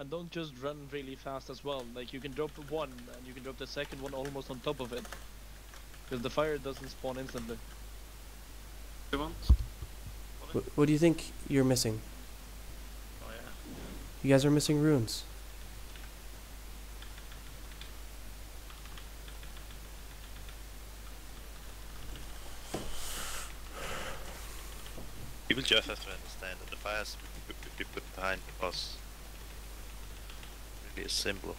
And don't just run really fast as well. Like you can drop one and you can drop the second one almost on top of it. Because the fire doesn't spawn instantly. You want? Wh- what do you think you're missing? Oh yeah. You guys are missing runes. People just have to understand that the fires we we put behind the boss really is.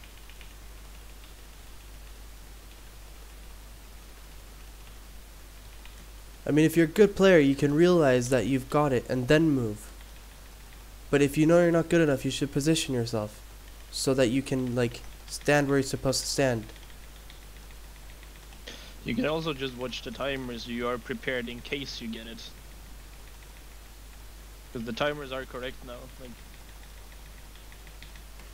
I mean, if you're a good player, you can realize that you've got it and then move. But if you know you're not good enough, you should position yourself so that you can like stand where you're supposed to stand. You can also just watch the timers you are prepared in case you get it. Because the timers are correct now. Like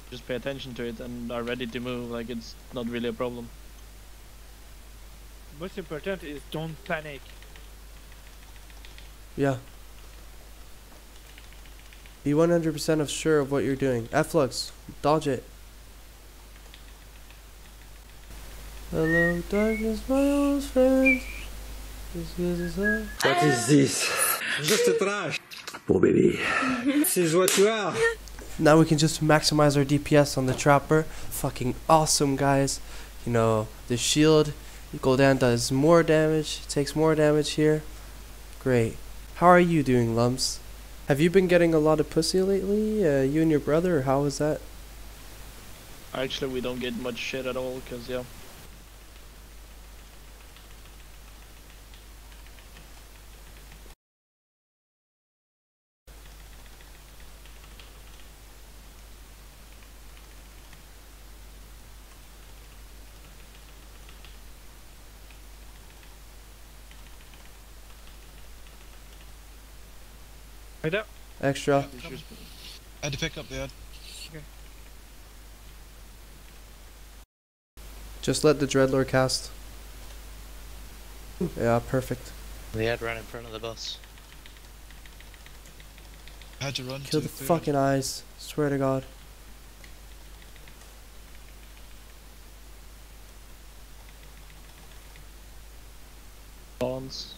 just pay attention to it and are ready to move, like it's not really a problem. Most important is don't panic. Yeah. Be 100% of sure of what you're doing. Efflux, dodge it. Hello, darkness, my old friend. This is a- What is this? Just a trash. Poor baby. this is what you are. Now we can just maximize our DPS on the trapper. Fucking awesome, guys. You know, the shield, Gul'dan does more damage, takes more damage here. Great. How are you doing, Lumps? Have you been getting a lot of pussy lately? Uh, you and your brother, how is that? Actually, we don't get much shit at all, because, yeah. Right up. Extra. it's just- I had to pick up the ad. Just let the Dreadlord cast. Yeah, perfect. The ad ran in front of the bus. I had to run Kill to the clear fucking eyes. Swear to God. bonds.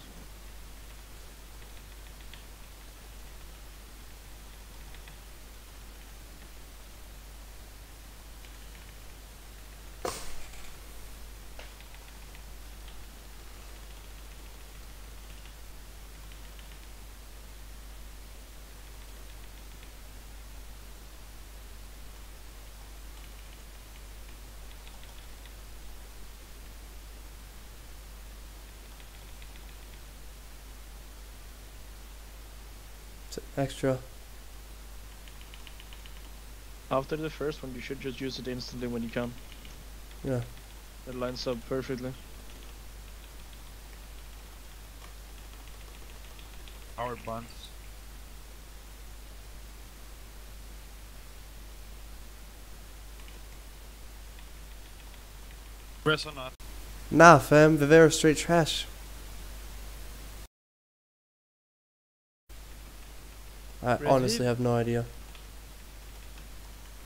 Extra. After the first one, you should just use it instantly when you can. Yeah. It lines up perfectly. Our buns. Press or not. Nah, fam. Vivera straight trash. I Ready? honestly have no idea.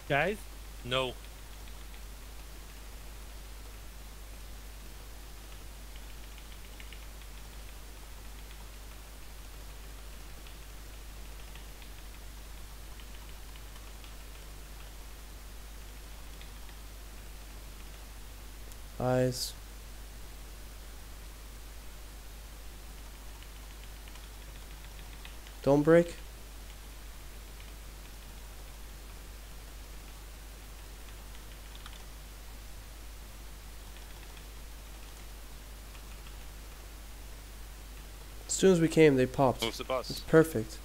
Guys, No. Eyes. Don't break. As soon as we came, they popped. Move the bus. It's perfect.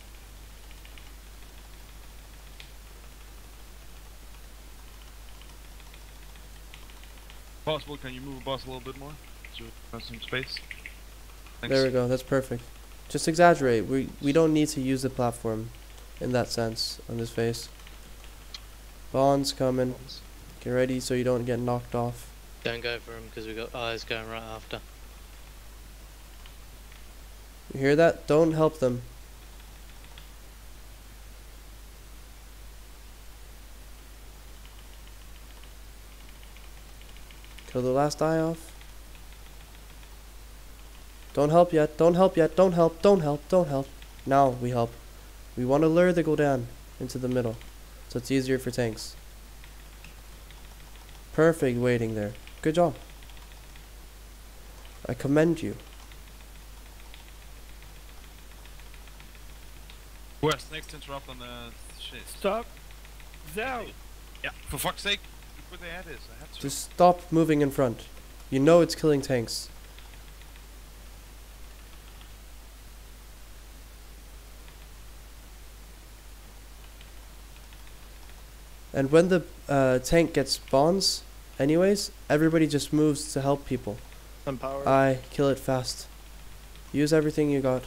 Possible, can you move the bus a little bit more? So have some space. Thanks. There we go. That's perfect. Just exaggerate. We we don't need to use the platform, in that sense, on this face. Bonds coming. Get ready so you don't get knocked off. Don't go for him because we got eyes going right after. You hear that? Don't help them. Kill the last eye off. Don't help yet. Don't help yet. Don't help. Don't help. Don't help. Now we help. We want to lure the go down into the middle. So it's easier for tanks. Perfect waiting there. Good job. I commend you. West, next interrupt on the shit. Stop. Zao. Yeah, for fuck's sake. Look where they at is. I had to. Just stop moving in front. You know it's killing tanks. And when the uh, tank gets spawns, anyways, everybody just moves to help people. Empower. I kill it fast. Use everything you got.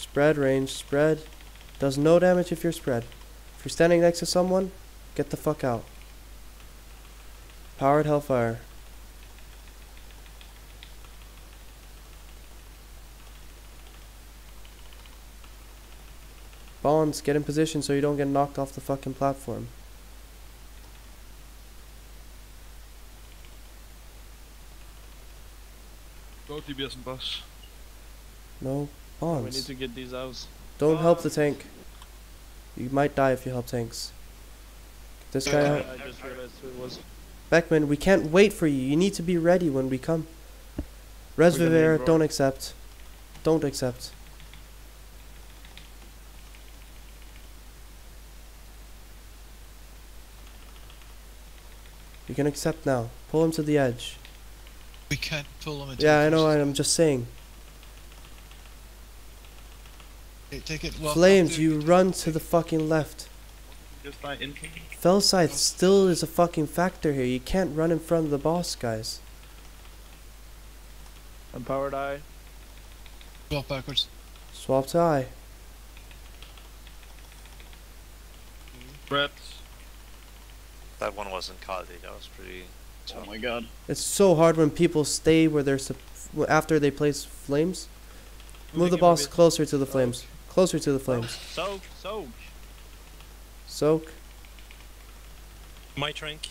Spread range, spread. Does no damage if you're spread. If you're standing next to someone, get the fuck out. Powered Hellfire. Bonds, get in position so you don't get knocked off the fucking platform. Go DBS and bus. No we need to get these out. Don't help the um, tank. You might die if you help tanks. Get this guy out. I just realized who it was. Beckman, we can't wait for you. You need to be ready when we come. gonna Resvivere, don't accept. Don't accept. You can accept now. Pull him to the edge. We can't pull them into Yeah, the I know. I'm just saying. Okay, take it. Well, Flames, you run to the fucking left. Just die in. Fel Scythe still is a fucking factor here. You can't run in front of the boss, guys. Empowered eye. Walk backwards. Swap to eye. Brett. That one wasn't Kaldi, that was pretty oh tough. my god. It's so hard when people stay where they're sup- w- after they place flames. Move the him boss closer to the oh, flames. Closer to the flames. Soak, soak. Soak. My trank.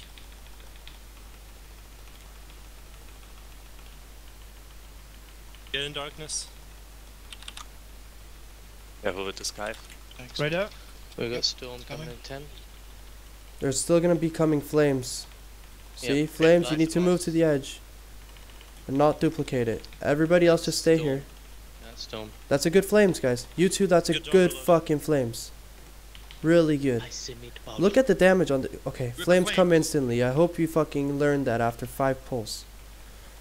Get in darkness. Careful with the sky. Thanks. Right up. We've got Storm coming Coming. in 10. There's still gonna be coming flames. See, Yep. flames. You need to move to the edge, and not duplicate it. Everybody else just stay Storm. here. That's Storm. That's a good flames, guys. You two, that's a Good good fucking flames. Really good. I see Look at the damage on the. Okay, Good flames come instantly. I hope you fucking learned that after five pulls.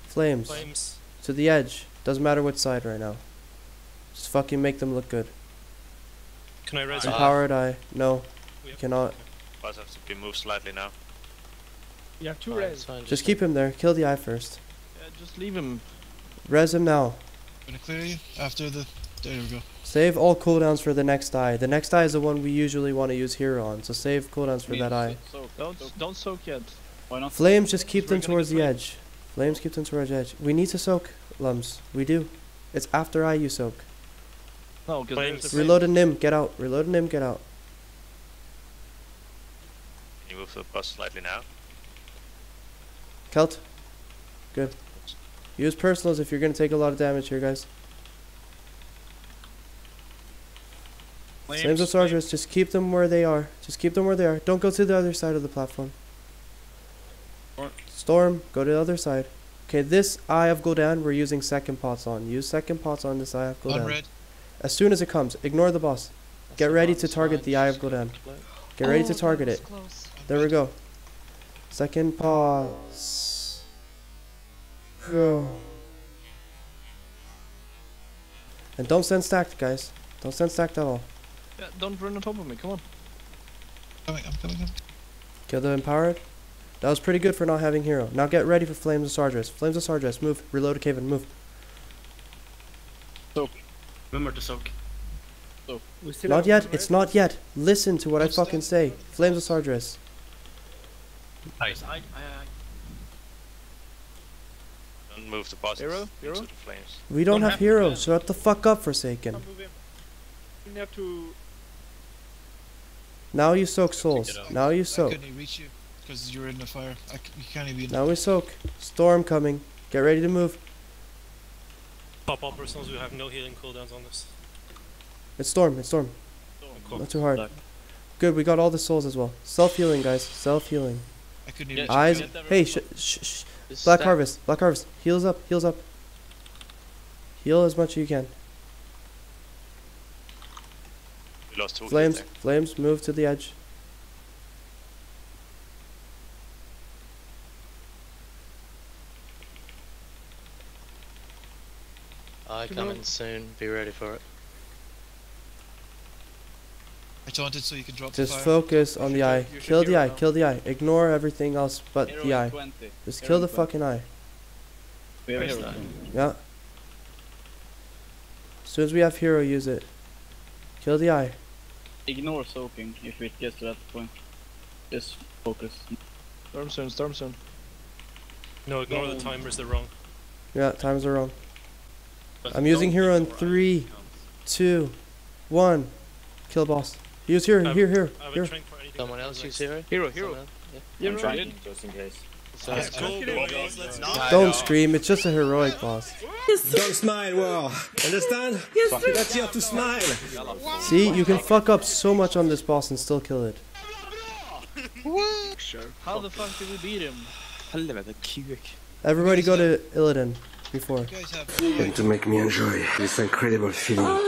Flames Flames. to the edge. Doesn't matter which side right now. Just fucking make them look good. Can I res? Empowered eye. No, you Yep. cannot. Boss have to be moved slightly now. You have two res. Just keep him there. Kill the eye first. Yeah, just leave him. Res him now. Gonna clear you after the. There we go. Save all cooldowns for the next eye. The next eye is the one we usually want to use here on. So save cooldowns for that eye. Soak. Don't, don't soak yet. Why not? Flames, just keep them towards the flames. edge. Flames, keep them towards the edge. We need to soak, Lums. We do. It's after eye you soak. No, because Flames. there's a Reload a Nim, get out. Reload a Nim, get out. Can you move the boss slightly now? Kelt. Good. Use personals if you're gonna take a lot of damage here, guys. Flames of Sargeras, just keep them where they are. Just keep them where they are. Don't go to the other side of the platform. Or- Storm, go to the other side. Okay, this Eye of Gul'dan, we're using second pots on. Use second pots on this Eye of On Gul'dan. As soon as it comes, ignore the boss. That's Get ready to target the Eye of just go Gul'dan. Get ready to target it. On There we go. Second pause. Go. And don't stand stacked, guys. Don't stand stacked at all. Yeah, don't run on top of me. Come on. Coming, I'm coming, I'm Kill the empowered. That was pretty good for not having hero. Now get ready for Flames of Sargeras. Flames of Sargeras, move. Reload a Caven, move. Soak. Remember to soak. We still Not yet, one it's not yet. Listen to what I Don't fucking say. Flames of Sargeras. Nice. Don't move the boss Hero? into the flames. We don't, Don't have have heroes. to- Shut the fuck up, Forsaken. Can't. You have to. Now you soak souls. Now you Why soak. couldn't reach you? because you're in the fire. I c you can't even. Now we soak. Storm coming. Get ready to move. Pop all personals, we have no healing cooldowns on this. It's storm. It's storm. Cool. Not too hard. Good. We got all the souls as well. Self healing, guys. Self healing. I couldn't Yeah, even. Eyes. Hey, very sh- sh- sh- This Black stack- Harvest. Black Harvest. Heals up. Heals up. Heal as much as you can. We lost two Flames. Eh? Flames. Move to the edge. I coming soon. Be ready for it. I taunted so you can drop Just the fire. focus on the eye. go- you should Kill the eye. Kill the eye. Ignore everything else but the eye. Just kill the fucking eye. We have hero. Yeah. As soon as we have hero, use it. Kill the eye. Ignore soaking if it gets to that point. Just focus. Storm soon, storm soon. No, ignore the timers, they're wrong. Yeah, times are wrong. I'm using hero in three, two, one. Kill boss. Use here, Um, here, here, I would here. for. Someone else comes use next. hero? Hero, hero. Someone? Yeah. I'm trying. just in case. So Let's it's- go, boys. Let's not. Don't scream. It's just a heroic boss. Don't smile, war. Understand? Yes. That's here to smile. See, you can fuck up so much on this boss and still kill it. How the fuck did we beat him? Helvete, kuk. Everybody go to Illidan before. You guys have. to make me enjoy this incredible feeling.